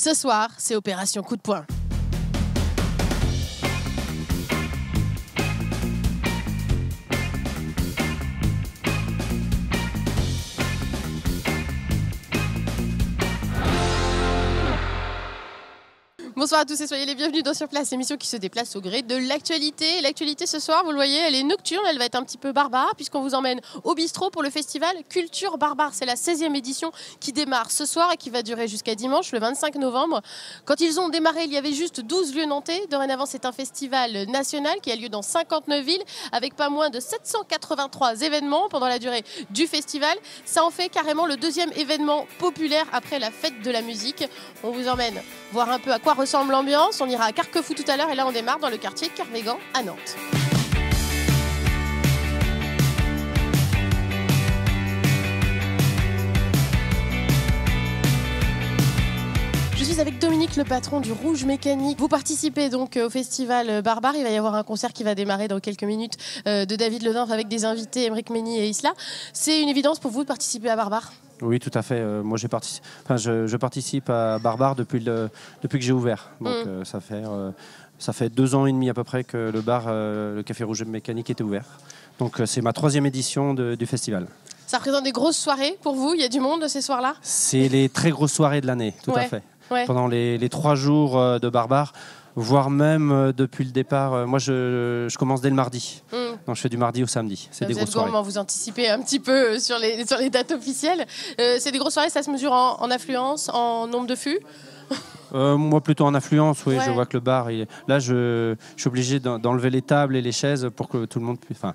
Ce soir, c'est Opération Coup de poing. Bonsoir à tous et soyez les bienvenus dans Sur Place, émission qui se déplace au gré de l'actualité. L'actualité ce soir, vous le voyez, elle est nocturne, elle va être un petit peu barbare puisqu'on vous emmène au bistrot pour le festival Culture Barbare. C'est la 16e édition qui démarre ce soir et qui va durer jusqu'à dimanche, le 25 novembre. Quand ils ont démarré, il y avait juste 12 lieux nantais. Dorénavant, c'est un festival national qui a lieu dans 59 villes avec pas moins de 783 événements pendant la durée du festival. Ça en fait carrément le deuxième événement populaire après la fête de la musique. On vous emmène voir un peu à quoi ressemble l'ambiance. On ira à Carquefou tout à l'heure et là on démarre dans le quartier Carvégan à Nantes. Avec Dominique, le patron du Rouge Mécanique. Vous participez donc au festival Barbare. Il va y avoir un concert qui va démarrer dans quelques minutes euh, de David Ledorf avec des invités, Émeric Mény et Isla. C'est une évidence pour vous de participer à Barbare? Oui, tout à fait. Euh, moi, j'ai partici- enfin, je, je participe à Barbare depuis, le, depuis que j'ai ouvert. Donc, Mm. euh, ça, fait, euh, ça fait deux ans et demi à peu près que le bar, euh, le Café Rouge Mécanique, était ouvert. Donc, euh, c'est ma troisième édition de- du festival. Ça représente des grosses soirées pour vous? Il y a du monde ces soirs-là? C'est les très grosses soirées de l'année, tout Ouais. à fait. Ouais. Pendant les, les trois jours euh, de Barbare, voire même euh, depuis le départ. euh, moi, je, je commence dès le mardi. Mm. Donc, je fais du mardi au samedi. C'est des grosses soirées. gourmand, vous anticipez un petit peu sur les, sur les dates officielles. Euh, c'est des grosses soirées, ça se mesure en, en affluence, en nombre de fûts. Euh, moi, plutôt en affluence, oui. Ouais. Je vois que le bar, il est- là, je, je suis obligé d'en- d'enlever les tables et les chaises pour que tout le monde puisse, enfin,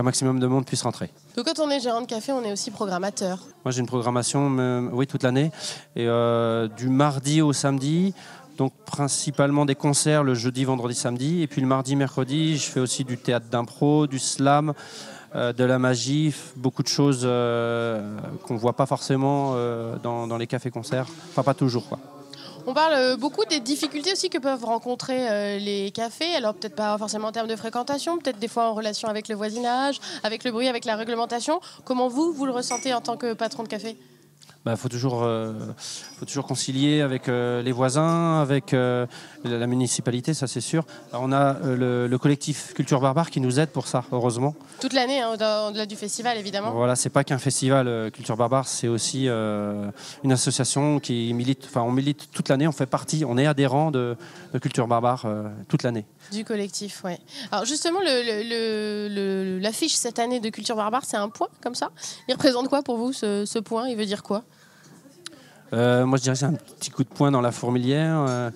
qu'un maximum de monde puisse rentrer. Donc quand on est gérant de café, on est aussi programmateur. Moi, j'ai une programmation, euh, oui, toute l'année, et euh, du mardi au samedi. Donc, principalement des concerts le jeudi, vendredi, samedi. Et puis le mardi, mercredi, je fais aussi du théâtre d'impro, du slam, euh, de la magie, beaucoup de choses euh, qu'on ne voit pas forcément dans, dans les cafés-concerts. Enfin, pas toujours, quoi. On parle euh, beaucoup des difficultés aussi que peuvent rencontrer euh, les cafés. Alors peut-être pas forcément en termes de fréquentation, peut-être des fois en relation avec le voisinage, avec le bruit, avec la réglementation. Comment vous, vous le ressentez en tant que patron de café? Bah, faut, toujours, euh, faut toujours concilier avec euh, les voisins, avec euh, la municipalité, ça c'est sûr. Alors, on a le, le collectif Culture Barbare qui nous aide pour ça, heureusement. Toute l'année, hein, au- au-delà du festival évidemment. Voilà, c'est pas qu'un festival Culture Barbare, c'est aussi une association qui milite, enfin on milite toute l'année, on fait partie, on est adhérent de, de Culture Barbare toute l'année. Du collectif, ouais. Alors justement, l'affiche cette année de Culture Barbare, c'est un point comme ça? Il représente quoi pour vous ce, ce point? Il veut dire quoi? Euh, moi je dirais que c'est un petit coup de poing dans la fourmilière euh,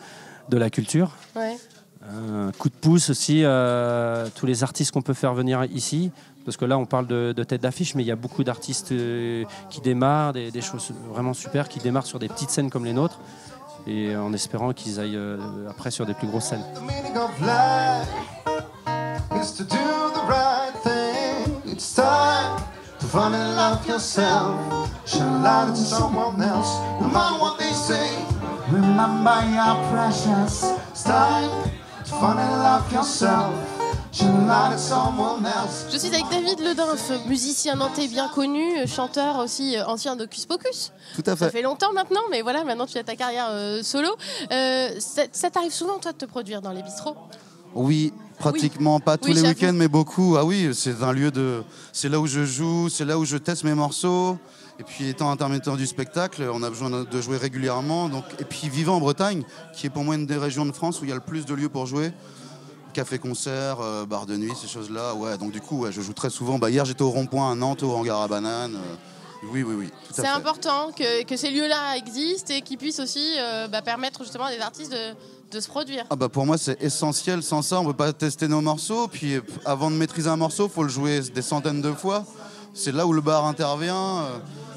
de la culture. Ouais. Un coup de pouce aussi, euh, tous les artistes qu'on peut faire venir ici. Parce que là, on parle de, de tête d'affiche, mais il y a beaucoup d'artistes euh, qui démarrent, des, des choses vraiment super, qui démarrent sur des petites scènes comme les nôtres, et en espérant qu'ils aillent euh, après sur des plus grosses scènes. The Shine light someone else? No matter what they say, remember precious. Time to love yourself. Je suis avec David Ledorf, musicien nantais bien connu, chanteur aussi euh, ancien d'Ocus Pocus. Tout à Ça fait longtemps maintenant, mais voilà, maintenant tu as ta carrière euh, solo. Euh, ça ça t'arrive souvent, toi, de te produire dans les bistrots? Oui, pratiquement pas tous Oui, les week-ends, mais beaucoup. Ah oui, c'est un lieu de. C'est là où je joue, c'est là où je teste mes morceaux. Et puis, étant intermittent du spectacle, on a besoin de jouer régulièrement. Donc, et puis, vivant en Bretagne, qui est pour moi une des régions de France où il y a le plus de lieux pour jouer. Café-concert, euh, bar de nuit, ces choses-là. Ouais, donc du coup, ouais, je joue très souvent. Bah, hier, j'étais au rond-point à Nantes, au hangar à bananes. Euh, oui, oui, oui. C'est important que, que ces lieux-là existent et qu'ils puissent aussi euh, bah, permettre justement à des artistes de, de se produire. Ah bah pour moi c'est essentiel, sans ça on peut pas tester nos morceaux, puis avant de maîtriser un morceau faut le jouer des centaines de fois, c'est là où le bar intervient,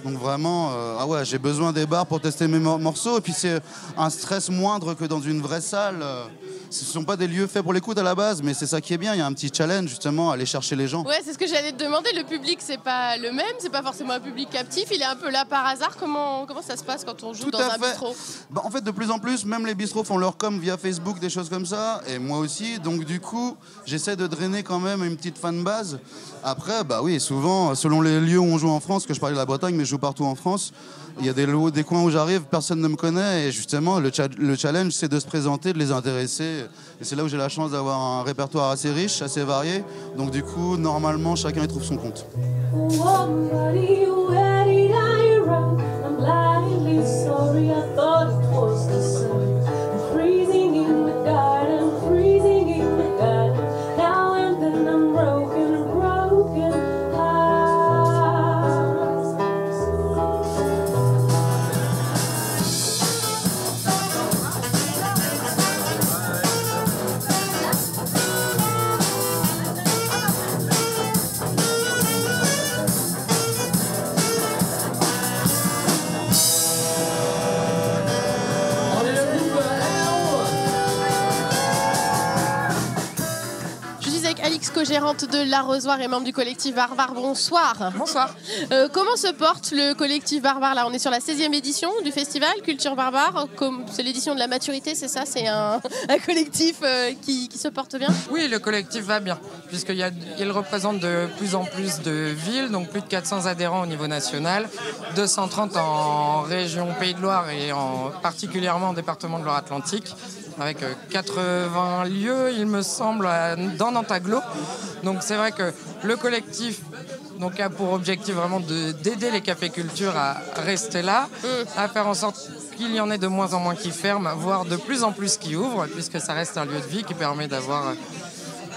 donc vraiment euh, ah ouais j'ai besoin des bars pour tester mes mor- morceaux, et puis c'est un stress moindre que dans une vraie salle, euh, ce sont pas des lieux faits pour l'écoute à la base, mais c'est ça qui est bien, il y a un petit challenge justement, aller chercher les gens. Ouais, c'est ce que j'allais te demander. Le public, c'est pas le même, c'est pas forcément un public captif? Il est un peu là par hasard? Comment, comment ça se passe quand on joue Tout dans un fait. bistrot? Bah, en fait, de plus en plus, même les bistrots font leur com via Facebook, des choses comme ça, et moi aussi. Donc, du coup, j'essaie de drainer quand même une petite fanbase. Après, bah oui, souvent, selon les lieux où on joue en France, que je parlais de la Bretagne, mais je partout en France. Il y a des, coins où j'arrive, personne ne me connaît. Et justement, le, le challenge, c'est de se présenter, de les intéresser. Et c'est là où j'ai la chance d'avoir un répertoire assez riche, assez varié. Donc du coup, normalement, chacun y trouve son compte. Co-gérante de l'Arrosoir et membre du collectif Barbare. Bonsoir. Bonsoir. Euh, comment se porte le collectif Barbare là? On est sur la 16e édition du festival Culture Barbare. C'est l'édition de la maturité, c'est ça? C'est un, un collectif euh, qui, qui se porte bien? Oui, le collectif va bien, puisqu'il représente de plus en plus de villes, donc plus de 400 adhérents au niveau national, 230 en région Pays de Loire et en, particulièrement en département de Loire-Atlantique, avec euh, 80 lieux, il me semble, dans Nantaglo. Donc c'est vrai que le collectif donc, a pour objectif vraiment de- d'aider les cafés culture à rester là, à faire en sorte qu'il y en ait de moins en moins qui ferment, voire de plus en plus qui ouvrent, puisque ça reste un lieu de vie qui permet d'avoir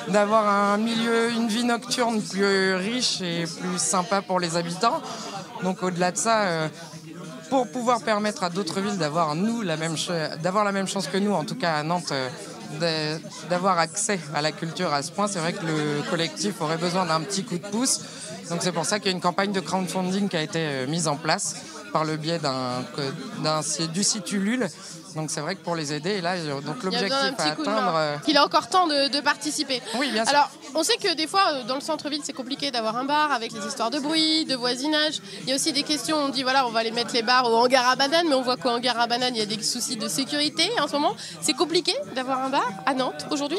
d'avoir un milieu, une vie nocturne plus riche et plus sympa pour les habitants. Donc au-delà de ça, euh, pour pouvoir permettre à d'autres villes d'avoir la même la même chance que nous, en tout cas à Nantes, euh, d'avoir accès à la culture à ce point, c'est vrai que le collectif aurait besoin d'un petit coup de pouce. Donc c'est pour ça qu'il y a une campagne de crowdfunding qui a été euh, mise en place par le biais d'un d'un du site Ulule. Donc c'est vrai que pour les aider, et là, donc l'objectif à atteindre. euh, Qu'il a encore temps de, de participer. Oui, bien sûr. Alors, on sait que des fois, euh, dans le centre-ville, c'est compliqué d'avoir un bar avec les histoires de bruit, de voisinage. Il y a aussi des questions, on dit voilà, on va aller mettre les bars au hangar à bananes, mais on voit qu'au hangar à bananes, il y a des soucis de sécurité en ce moment. C'est compliqué d'avoir un bar à Nantes aujourd'hui?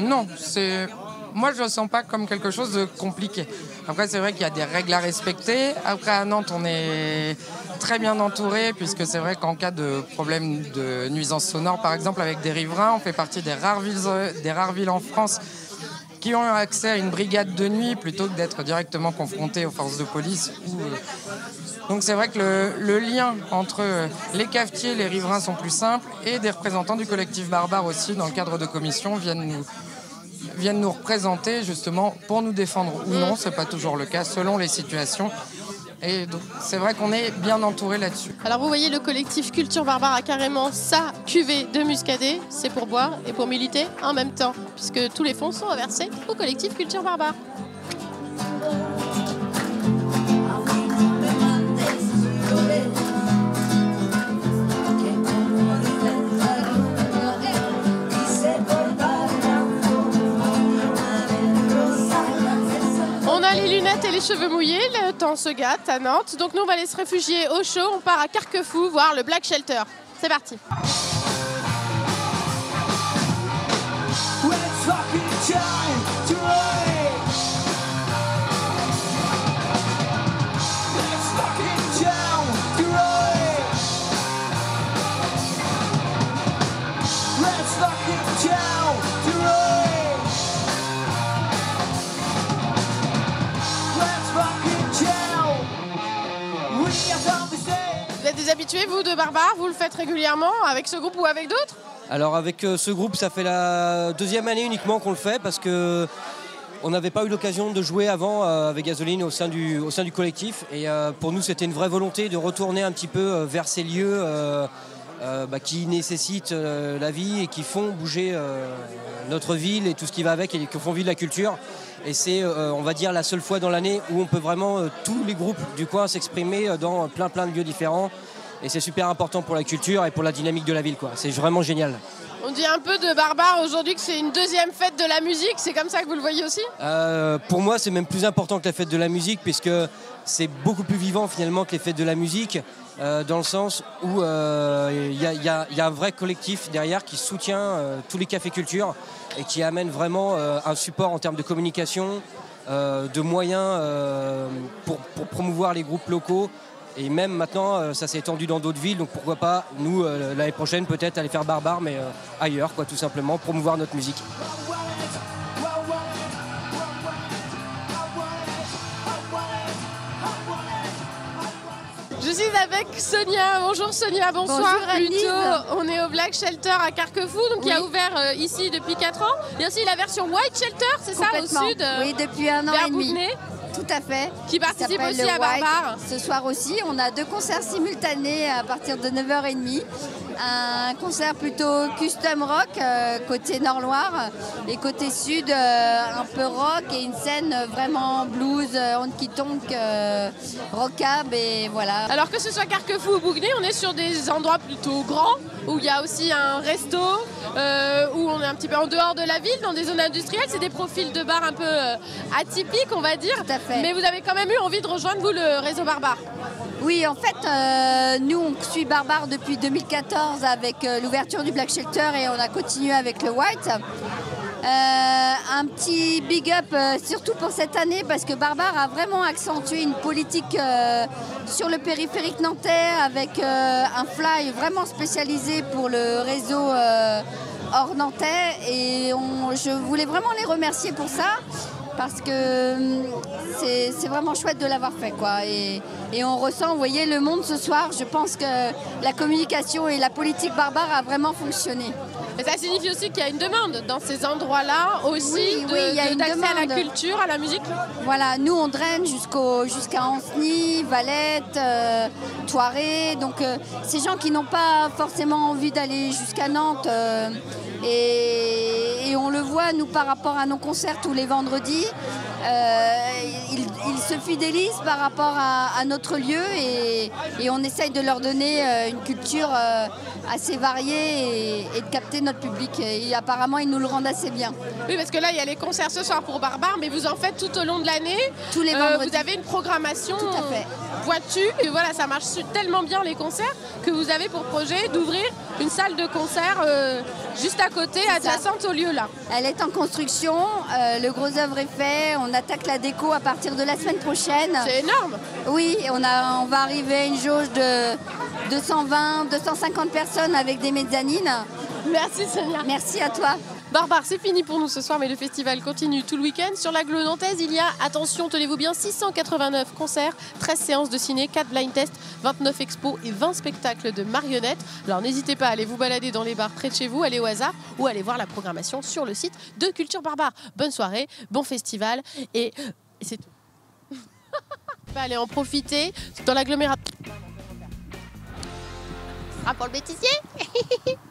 Non, c'est. Moi, je ne le sens pas comme quelque chose de compliqué. Après, c'est vrai qu'il y a des règles à respecter. Après, à Nantes, on est très bien entouré, puisque c'est vrai qu'en cas de problème de nuisance sonore, par exemple, avec des riverains, on fait partie des rares villes, des rares villes en France qui ont accès à une brigade de nuit plutôt que d'être directement confrontés aux forces de police. euh, Donc c'est vrai que le, le lien entre euh, les cafetiers, les riverains sont plus simples et des représentants du collectif barbare aussi dans le cadre de commissions viennent nous, viennent nous représenter justement pour nous défendre ou non, c'est pas toujours le cas selon les situations. Et c'est vrai qu'on est bien entouré là-dessus. Alors vous voyez, le collectif Culture Barbare a carrément sa cuvée de muscadet. C'est pour boire et pour militer en même temps, puisque tous les fonds sont reversés au collectif Culture Barbare. Cheveux mouillés, le temps se gâte à Nantes. Donc nous, on va aller se réfugier au chaud. On part à Carquefou voir le Black Shelter. C'est parti. Des habitués, vous, de Barbare Vous le faites régulièrement avec ce groupe ou avec d'autres? Alors avec euh, ce groupe, ça fait la deuxième année uniquement qu'on le fait parce que on n'avait pas eu l'occasion de jouer avant euh, avec Gasoline au sein du, collectif. Et euh, pour nous, c'était une vraie volonté de retourner un petit peu vers ces lieux bah, qui nécessitent la vie et qui font bouger notre ville et tout ce qui va avec et qui font vivre la culture. Et c'est, euh, on va dire, la seule fois dans l'année où on peut vraiment, euh, tous les groupes du coin, s'exprimer euh, dans plein plein de lieux différents. Et c'est super important pour la culture et pour la dynamique de la ville. C'est vraiment génial. On dit un peu de Barbare aujourd'hui que c'est une deuxième fête de la musique. C'est comme ça que vous le voyez aussi? Euh, pour moi, c'est même plus important que la fête de la musique, puisque c'est beaucoup plus vivant finalement que les fêtes de la musique, euh, dans le sens où euh, il y, a- il y a- un vrai collectif derrière qui soutient euh, tous les cafés culture et qui amène vraiment euh, un support en termes de communication, euh, de moyens euh, pour promouvoir les groupes locaux Et même maintenant, euh, ça s'est étendu dans d'autres villes, donc pourquoi pas, nous, euh, l'année prochaine, peut-être aller faire Barbare, mais euh, ailleurs, quoi, tout simplement, promouvoir notre musique. Je suis avec Sonia. Bonjour Sonia, bonsoir. Bonjour. Plutôt, on est au Black Shelter à Carquefou, donc qui a Oui. ouvert euh, ici depuis 4 ans. Il y a aussi la version White Shelter, c'est ça, au sud, euh, Oui, depuis un an vers et demi. Tout à fait. qui participe aussi à. Barbare. Ce soir aussi, on a deux concerts simultanés à partir de 9h30. Un concert plutôt custom rock euh, côté Nord-Loire et côté sud euh, un peu rock et une scène vraiment blues, euh, honky tonk, euh, rockab et voilà. Alors que ce soit Carquefou ou Bougnay, on est sur des endroits plutôt grands, où il y a aussi un resto, où on est un petit peu en dehors de la ville, dans des zones industrielles. C'est des profils de bar un peu atypiques, on va dire. Tout à fait. Mais vous avez quand même eu envie de rejoindre, vous, le réseau Barbare. Oui, en fait, euh, nous, on suit Barbare depuis 2014 avec euh, l'ouverture du Black Shelter et on a continué avec le White. Euh, un petit big up surtout pour cette année parce que Barbare a vraiment accentué une politique sur le périphérique nantais avec un fly vraiment spécialisé pour le réseau hors nantais et je voulais vraiment les remercier pour ça parce que hum, c'est vraiment chouette de l'avoir fait. Quoi. Et, et on ressent, vous voyez, le monde ce soir, je pense que la communication et la politique barbare a vraiment fonctionné. Mais ça signifie aussi qu'il y a une demande dans ces endroits-là aussi Oui, de- oui, il y a une d'accès à la demande. culture, à la musique. Voilà, nous on draine jusqu'à Ancenis, Valette, euh, Thoiré. Donc euh, ces gens qui n'ont pas forcément envie d'aller jusqu'à Nantes. euh, et nous, par rapport à nos concerts tous les vendredis, euh, ils, ils se fidélisent par rapport à, à notre lieu et, et on essaye de leur donner euh, une culture euh, assez variée et, et de capter notre public. Et apparemment, ils nous le rendent assez bien. Oui, parce que là, il y a les concerts ce soir pour Barbare, mais vous en faites tout au long de l'année. Tous les Euh, vendredis. vous avez une programmation Tout à fait. Pointue, et voilà, ça marche tellement bien les concerts que vous avez pour projet d'ouvrir une salle de concert euh, juste à côté, ça. adjacente au lieu là. Elle est en construction, euh, le gros œuvre est fait, on attaque la déco à partir de la semaine prochaine. C'est énorme. Oui, on, a, on va arriver à une jauge de 220, 250 personnes avec des mezzanines. Merci Sonia. Merci à toi. Barbare, c'est fini pour nous ce soir, mais le festival continue tout le week-end. Sur l'agglo nantaise, il y a, attention, tenez-vous bien, 689 concerts, 13 séances de ciné, 4 blind tests, 29 expos et 20 spectacles de marionnettes. Alors n'hésitez pas à aller vous balader dans les bars près de chez vous, aller au hasard ou aller voir la programmation sur le site de Culture Barbare. Bonne soirée, bon festival et, c'est tout. Allez en profiter dans l'agglomération. Ah, pour le bêtisier?